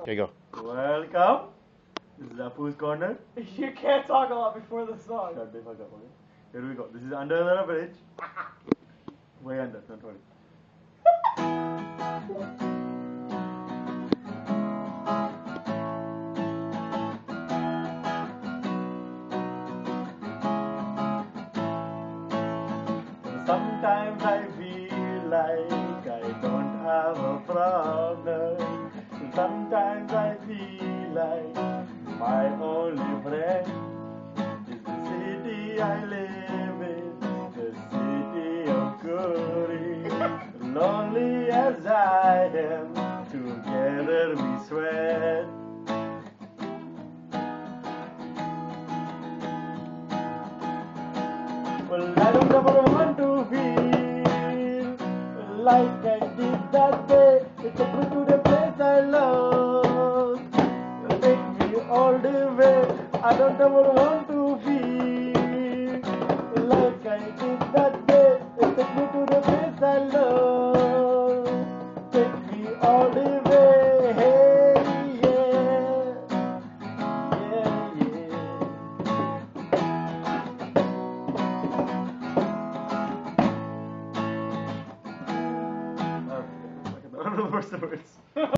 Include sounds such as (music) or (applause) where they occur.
Okay, go. Welcome. This is Apu's corner. You can't talk a lot before the song. Shut the fuck up, okay? Here we go. This is under the bridge. Way under, don't worry. Sometimes I feel like I don't have a problem. Sometimes I feel like my only friend is the city I live in, the city of Guri. Lonely as I am, together we sweat. Well, I don't ever want to feel like I did that day. Take me to the all the way. I don't ever want to feel like I did that day. Take me to the place I love. Take me all the way. Hey, yeah. Yeah, yeah. Uh, I don't know the words. (laughs)